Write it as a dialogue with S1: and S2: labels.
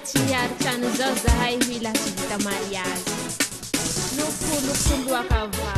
S1: tiharytano zazahayhilativitamariaz nokoloowaka